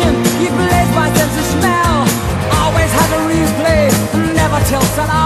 passion, you've my sense of smell. Always had a reason, never till sunrise.